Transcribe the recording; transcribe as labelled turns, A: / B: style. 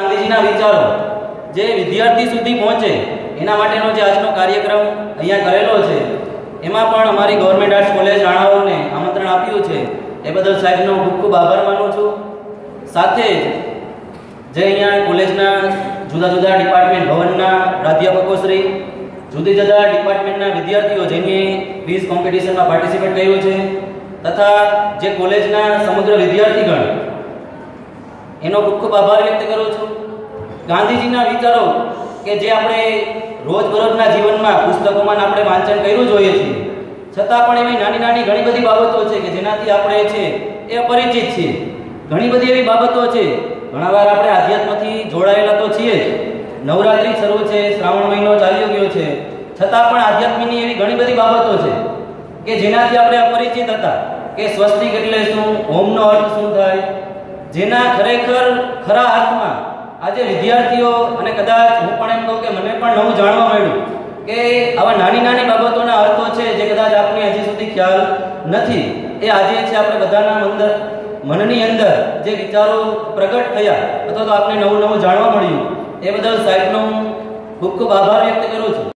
A: ગાંધીજીના વિચારો જે વિદ્યાર્થી સુધી પહોંચે, એના માટેનો જે આજનો કાર્યક્રમ અહીંયા કરેલો છે, એમાં પણ અમારી ગવર્મેન્ટ આર્ટ્સ કોલેજ રાણાઓને આમંત્રણ આપ્યું છે. એ બદલ સાહેબનો ખૂબ ખૂબ આભાર માનું છું. સાથે જ જે અહીંયા કોલેજના જુદા જુદા ડિપાર્ટમેન્ટ, ભવનના પ્રાધ્યાપકો શ્રી, જુદી જુદા ડિપાર્ટમેન્ટના વિદ્યાર્થીઓ જેની ક્વિઝ કોમ્પિટિશનમાં પાર્ટિસિપેટ કર્યું છે, તથા જે કોલેજના સમગ્ર વિદ્યાર્થીગણ એનો ખૂબ ખૂબ આભાર વ્યક્ત કરું છું. ગાંધીજીના વિચારો કે જે આપણે રોજબરોજના જીવનમાં પુસ્તકોમાં આપણે વાંચન કર્યું જોઈએ છીએ, છતાં પણ એવી નાની નાની ઘણી બધી બાબતો છે કે જેનાથી આપણે છે એ અપરિચિત છીએ. ઘણી બધી એવી બાબતો છે. ઘણા વાર આપણે આધ્યાત્મથી જોડાયેલા તો છીએ નવરાત્રિ શરૂ છે, શ્રાવણ મહિનો ચાલ્યો ગયો છે, છતાં પણ આધ્યાત્મની એવી ઘણી બધી બાબતો છે કે જેનાથી આપણે અપરિચિત હતા. કે સ્વસ્તિક એટલે શું હોમનો અર્થ શું થાય? જેના ખરેખર ખરા અર્થમાં આજે વિદ્યાર્થીઓ અને કદાચ હું પણ એમ કહું કે મને પણ નવું જાણવા મળ્યું કે આવા નાની નાની બાબતોના અર્થો છે જે કદાચ આપણે હજી સુધી ખ્યાલ નથી. એ આજે છે આપણે બધાના અંદર, મનની અંદર જે વિચારો પ્રગટ થયા અથવા તો આપણે નવું નવું જાણવા મળ્યું. એ બદલ સાહેબનો હું ખૂબ ખૂબ આભાર વ્યક્ત કરું છું.